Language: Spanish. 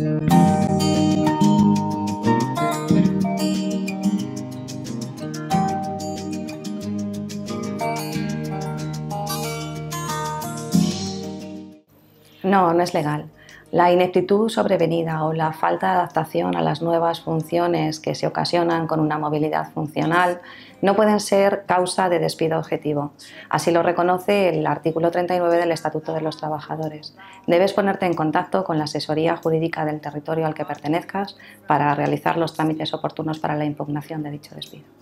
No, no es legal. La ineptitud sobrevenida o la falta de adaptación a las nuevas funciones que se ocasionan con una movilidad funcional no pueden ser causa de despido objetivo. Así lo reconoce el artículo 39 del Estatuto de los Trabajadores. Debes ponerte en contacto con la asesoría jurídica del territorio al que pertenezcas para realizar los trámites oportunos para la impugnación de dicho despido.